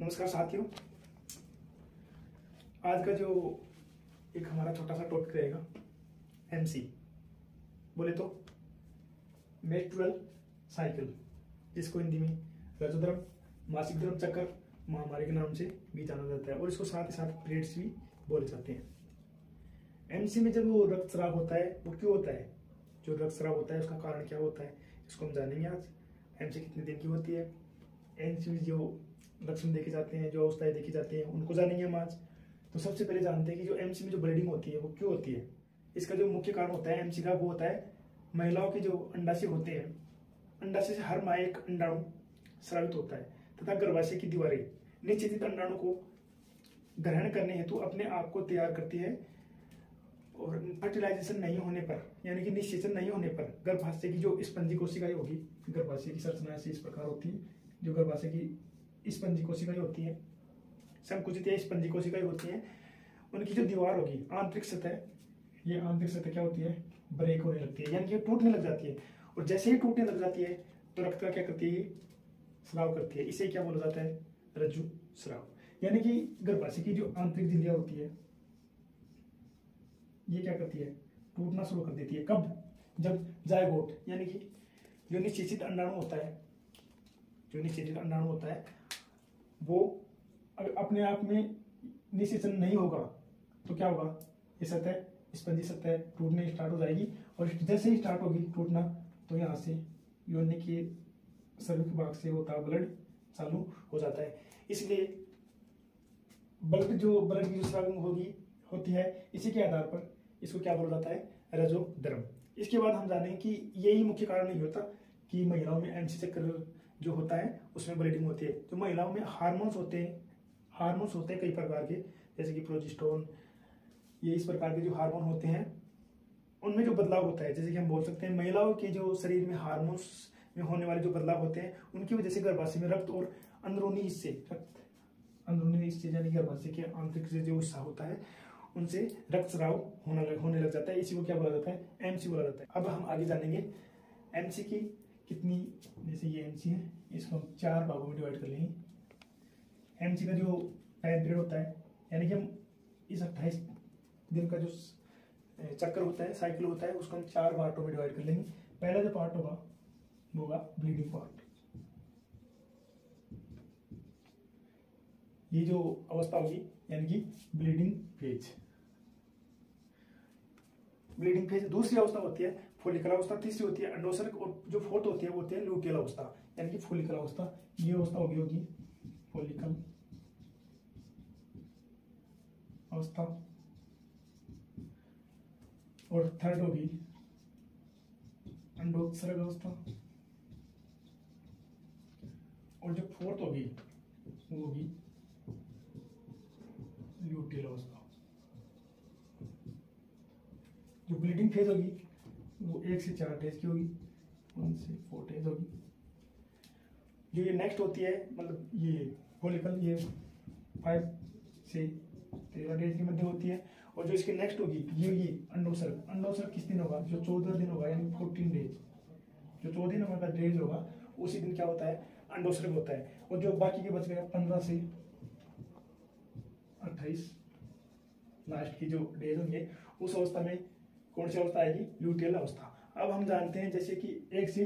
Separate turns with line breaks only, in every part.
नमस्कार साथियों। आज का जो एक हमारा छोटा सा टॉपिक रहेगा एमसी बोले तो मेस्ट्रुअल साइकिल जिसको हिंदी में रजोधर्म, मासिक धर्म चक्कर, महामारी के नाम से भी जाना जाता है और इसको साथ ही साथ पीरियड्स भी बोले जाते हैं। एमसी में जब वो रक्तस्राव होता है, वो क्यों होता है? जो रक्त रक्तस्राव होता है, उसका कारण क्या होता है? इसको हम जानेंगे आज। एमसी कितने दिन की होती है? एमसी जो लक्षण देखे जाते हैं, जो अवस्थाएँ देखी जाती हैं, उनको जानेंगे हम आज। तो सबसे पहले जानते हैं कि जो एमसी में जो ब्लीडिंग होती है, वो क्यों होती है? इसका जो मुख्य कारण होता है एमसी का, वो होता है महिलाओं के जो अंडाशय होते हैं। अंडाशय से हर माह एक अंडाणु स्रावित होता है, तथा गर्भाशय की दीवारें। निश्चित अंडाणु को ग्रहण करने हेतु अपने आप को तैयार करती है और फर्टिलाइजेशन नहीं होने पर, यानी कि निश्चेचन नहीं होने पर, गर्भाशय की जो स्पंजी कोशिकाएँ होगी, गर्भाशय की संरचना ऐसी इस प्रकार होती है, जो गर्भाशय की स्पंजी कोशिकाएँ होती हैं, संकुचित या स्पंजी कोशिकाएँ होती हैं, उनकी जो दीवार होगी, आंतरिक सतह, ये आंतरिक सतह क्या होती है? ब्रेक होने लगती है, यानी कि टूटने लग जाती है। और जैसे ही टूटने लग जाती है तो रक्त का क्या करती है? स्राव करती है। इसे क्या बोला जाता है? रज्जु स्राव। यानी कि गर्भाशय की जो आंतरिक झिल्लियाँ होती है, ये क्या करती है? टूटना शुरू कर देती है। कब? जब जायगोट, यानी कि जो निश्चित अंडाणु होता है, जो निश्चित अंडाणु होता है वो अपने आप में निश्चितन नहीं होगा तो क्या होगा? ये सतह स्पंजी सतह टूटने स्टार्ट हो जाएगी और जैसे ही स्टार्ट होगी टूटना। तो यहाँ से योनि के सर्विक भाग से होता ब्लड चालू हो जाता है। इसलिए ब्लड जो ब्लड की जो होगी, होती है, इसी के आधार पर इसको क्या बोला जाता है? रजोधर्म इसके बाद हम जानेंगे कि यही मुख्य कारण नहीं होता कि महिलाओं में एमसी चक्कर जो होता है, उसमें ब्लीडिंग होती है। जो महिलाओं में हार्मोन्स होते हैं हार्मोन्स होते हैं कई प्रकार के, जैसे कि प्रोजिस्टोन ये इस प्रकार के जो हार्मोन होते हैं, उनमें जो बदलाव होता है, जैसे कि हम बोल सकते हैं, महिलाओं के जो शरीर में हार्मोन्स में होने वाले जो बदलाव होते हैं, उनकी वजह से गर्भाशय में रक्त और अंदरूनी हिस्से, रक्त, अंदरूनी हिस्से यानी गर्भाशय के आंतरिक से जो हिस्सा होता है, उनसे रक्त स्राव होने लग होने लग जाता है। इसी को क्या बोला जाता है? एमसी बोला जाता है। अब हम आगे जानेंगे। एमसी की कितनी जैसे ये एमसी है, इसको हम चार भागों में डिवाइड कर लेंगे। एमसी का जो टाइम पीरियड होता है, यानी कि हम इस अट्ठाईस दिन का जो चक्कर होता है साइकिल होता है, उसको हम चार पार्टों में डिवाइड कर लेंगे। पहला जो पार्ट होगा, वो होगा ब्लीडिंग पार्ट ये जो अवस्था होगी, यानी कि ब्लीडिंग फ़ेज़ ब्लीडिंग फ़ेज़ दूसरी अवस्था होती है फोलिकल अवस्था, तीसरी होती है अंडोसर और जो फोर्थ होती है, वो होती है ल्यूटियल अवस्था, यानी कि फोलिकल अवस्था। ये अवस्था होगी होगी फोलिकल अवस्था। और थर्ड होगी अंडोत्सर्ग अवस्था। और जो फोर्थ होगी, वो होगी ल्यूटियल अवस्था। जो ब्लीडिंग फ़ेज़ होगी, वो एक से चार डेज़ की होगी वन से फोर डेज़ होगी। जो ये नेक्स्ट होती है मतलब ये फोलिकल ये फाइव से तेरह डेज़ के मध्य होती है, और जो इसके नेक्स्ट होगी, ये ये अंडोसर अंडोसर्ग किस दिन होगा? जो चौदह दिन होगा, यानी फोर्टीन डेज़ जो चौदह नंबर का डेज़ होगा, उसी दिन क्या होता है? अंडोसर्ग होता है। और जो बाकी के बच गए पंद्रह से अट्ठाईस लास्ट की जो डेज़ होंगे, उस अवस्था में कौन सी अवस्था आएगी? ल्यूटियल अवस्था। अब हम जानते हैं जैसे कि एक से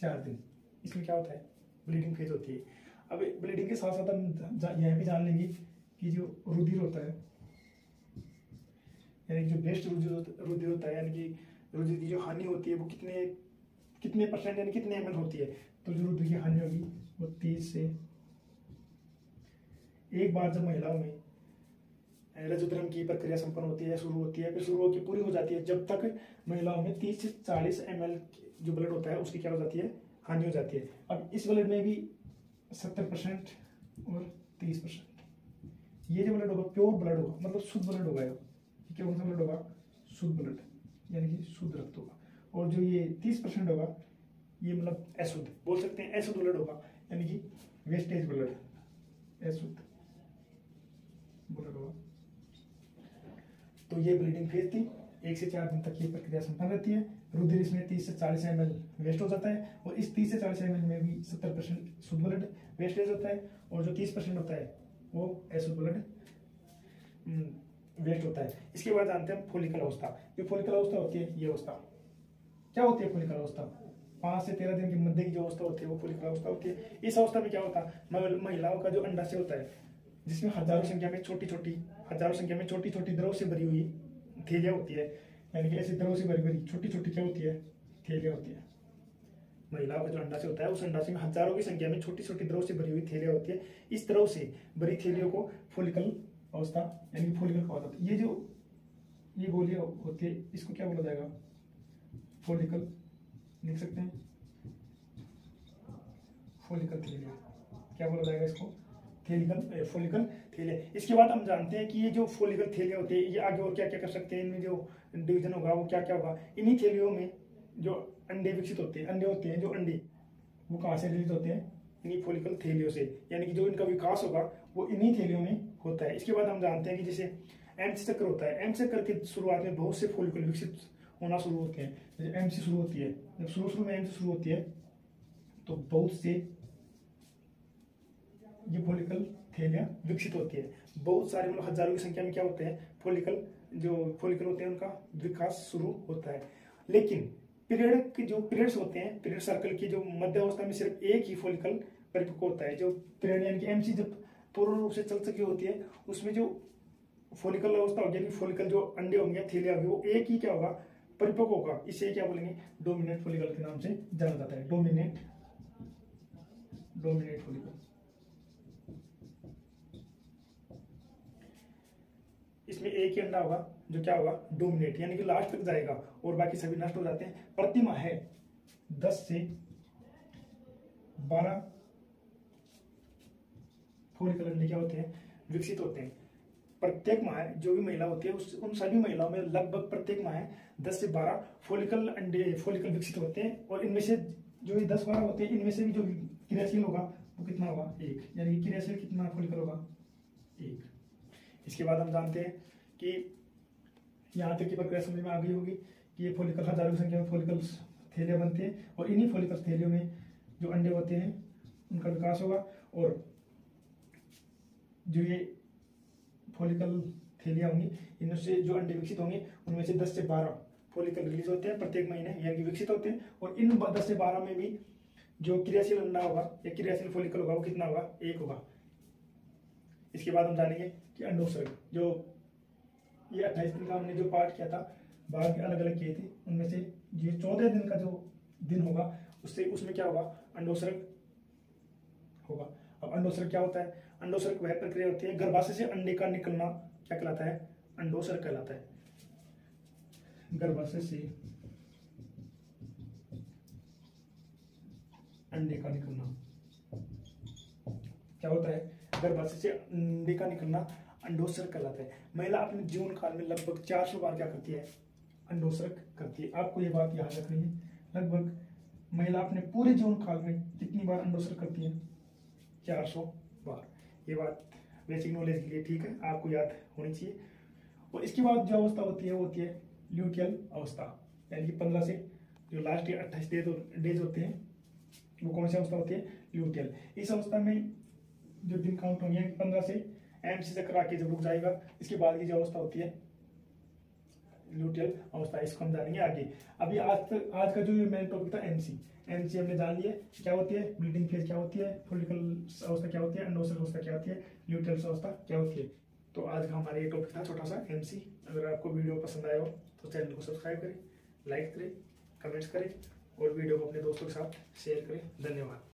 चार दिन। इसमें क्या होता है? ब्लीडिंग फ़ेज़ होती है। अब ब्लीडिंग के साथ साथ हम यह भी जान लेंगे कि जो रुधिर होता है, यानी जो बेस्ट रुधिर रुधिर होता है, यानी कि रुधिर की जो हानि होती है, वो कितने कितने परसेंट यानी कितने एमएल होती है? तो जो रुधिर की हानि होगी वो तीस से, एक बार जब महिलाओं में रजोधर्म की प्रक्रिया संपन्न होती है, शुरू होती है, फिर शुरू होकर पूरी हो जाती है, जब तक महिलाओं में तीस से चालीस एम जो ब्लड होता है, उसकी क्या हो जाती है? हानि हो जाती है। अब इस ब्लड में भी सत्तर परसेंट और तीस परसेंट ये जो ब्लड होगा प्योर ब्लड होगा मतलब शुद्ध ब्लड होगा ये। कौन सा ब्लड होगा? शुद्ध ब्लड यानी कि शुद्ध रक्त होगा। और जो ये तीस परसेंट होगा, ये मतलब अशुद्ध, बोल सकते हैं अशुद्ध ब्लड होगा, यानी कि वेस्टेज ब्लड अशुद्ध ब्लड होगा। तो ये ब्लीडिंग फ़ेज़ थी। एक से चार दिन तक ये प्रक्रिया संपन्न रहती है। रुधिर इसमें तीस से चालीस एमएल वेस्ट हो जाता है और इस तीस से चालीस एमएल में भी सत्तर परसेंट शुद्ध ब्लड वेस्टेज होता है और जो तीस परसेंट होता है, वो अशुद्ध ब्लड वेस्ट होता है। इसके बाद जानते हैं फोलिकल अवस्था। जो फोलिकल अवस्था होती है, ये अवस्था। क्या होती है फोलिकल अवस्था? पाँच से तेरह दिन के मध्य की जो अवस्था होती है, वो फोलिकल अवस्था होती है। इस अवस्था में क्या होता? है महिलाओं का जो अंडा से होता है जिसमें हज़ारों संख्या में छोटी छोटी, हज़ारों संख्या में छोटी छोटी द्रव से भरी हुई थैलियाँ होती है। यानी कि ऐसी द्रव से भरी भरी छोटी छोटी क्या होती है? थैलियाँ होती है। महिलाओं का जो अंडा से होता है, उस अंडा से में हज़ारों की संख्या में छोटी छोटी द्रव से भरी हुई थैलियाँ होती है। इस द्रव से भरी थैलियों को फोलिकल अवस्था, यानी कि फोलिकल कहा जाता है। ये जो, ये गोलियाँ होती है, इसको क्या बोला जाएगा? फोलिकल लिख सकते हैं? फोलिकल थैलिया। क्या बोला जाएगा इसको? थेलिकल फोलिकल थैलिया इसके बाद हम जानते हैं कि ये जो फोलिकल थैलिया होते हैं, ये आगे और क्या क्या कर सकते हैं? इनमें जो डिवीज़न होगा, वो क्या क्या होगा? इन्हीं थैलियों में जो अंडे विकसित होते हैं, अंडे होते हैं, जो अंडे, वो कहाँ से रिलीज़ होते हैं? इन्हीं फोलिकल थैलियों से। यानी कि जो इनका विकास होगा, वो इन्हीं थैलियों में होता है। इसके बाद हम जानते हैं कि जैसे एम चक्र होता है। एम चक्र की शुरुआत में बहुत से फोलिकल विकसित होना शुरू होते हैं। जैसे एम से शुरू होती है। जब शुरू शुरू में एम से शुरू होती है तो बहुत से ये फोलिकल थैलियाँ विकसित होती है। बहुत सारे मतलब हज़ारों की संख्या में क्या होते हैं? फोलिकल जो फोलिकल होते हैं, उनका विकास शुरू होता है। लेकिन पीरियड के जो पीरियड्स होते हैं पीरियड सर्कल की जो मध्य अवस्था में सिर्फ़ एक ही फोलिकल परिपक्व होता है। जो पीरियड यानी कि एमसी जब पूर्ण रूप से चल सकी होती है, उसमें जो फोलिकल अवस्था होगी, यानी फोलिकल जो अंडे होंगे, थैलिया होगी, वो एक ही क्या होगा? परिपक्व होगा। इसे क्या बोलेंगे? डोमिनेट फोलिकल के नाम से जाना जाता है। डोमिनेट डोमिनेट फोलिकल इसमें एक ही अंडा होगा, जो क्या होगा? डोमिनेट यानी कि लास्ट तक जाएगा, और बाकी सभी नष्ट हो जाते हैं। प्रतिमा है दस से बारह फोलिकल अंडे क्या होते हैं, विकसित होते हैं। प्रत्येक माह जो भी महिला होती है, उस, उन सभी महिलाओं में लगभग प्रत्येक माह दस से बारह फोलिकल अंडे फोलिकल विकसित होते हैं, और इनमें से जो ये दस बारह होते हैं, इनमें से भी जो क्रियाशील होगा, वो कितना होगा? एक। यानी कि क्रियाशील कितना फोलिकल होगा? एक। इसके बाद हम जानते हैं कि यहाँ तक की प्रक्रिया समझ में आ गई होगी कि ये फोलिकल हज़ारों की संख्या में फोलिकल थैलियाँ बनते हैं और इन्हीं फोलिकल थैलियों में जो अंडे होते हैं, उनका विकास होगा और जो ये फोलिकल थैलियाँ होंगी, इनमें से जो अंडे विकसित होंगे, उनमें से दस से बारह फोलिकल रिलीज़ होते हैं प्रत्येक महीने, यानी कि विकसित होते हैं और इन दस से बारह में भी जो क्रियाशील अंडा होगा या क्रियाशील फोलिकल होगा, वो कितना होगा? एक होगा। इसके बाद हम जानेंगे कि अंडोत्सर्ग जो ये अट्ठाईस दिन का हमने जो पाठ किया था बाघ अलग अलग किए थे, उनमें से ये चौदह दिन का जो दिन होगा, उससे, उसमें क्या होगा? अंडोत्सर्ग होगा। अब अंडोत्सर्ग क्या होता है? अंडोत्सर्ग वह प्रक्रिया होती है, गर्भाशय से अंडे का निकलना क्या कहलाता है? अंडोत्सर्ग कहलाता है। गर्भाशय से अंडे का निकलना। क्या होता है? गर्भाशय से अंडे का निकलना अंडोसर कहलाता है। महिला अपने जीवन काल में लगभग चार सौ बार क्या करती है? अंडोत्सर्ग करती है। आपको ये बात याद रखनी है। लगभग महिला अपने पूरे जीवन काल में कितनी बार अंडोत्सर्ग करती है? चार सौ बार। ये बात बेसिक नॉलेज के लिए ठीक है। आपको याद होनी चाहिए। और इसके बाद जो अवस्था होती है, वो होती है ल्यूटियल अवस्था। यानी कि पंद्रह से जो लास्ट अट्ठाईस डेज़ डेज़ होते हैं, वो कौन सी अवस्था होती है? ल्यूटियल इस अवस्था में जो दिन काउंट होंगे पंद्रह से एम सी तक आके जब रुक जाएगा, इसके बाद की जो अवस्था होती है ल्यूटियल अवस्था, इसको हम जानेंगे आगे। अभी आज तक, आज का जो मेन टॉपिक था एमसी एमसी हमने जान लिया, क्या होती है? ब्लीडिंग फ़ेज़ क्या होती है? फोलिकल अवस्था क्या होती है? अंडोसल अवस्था क्या होती है? ल्यूटियल अवस्था क्या होती है? तो आज का हमारा ये टॉपिक था छोटा सा एमसी अगर आपको वीडियो पसंद आया हो तो चैनल को सब्सक्राइब करें लाइक करें कमेंट्स करें और वीडियो को अपने दोस्तों के साथ शेयर करें। धन्यवाद।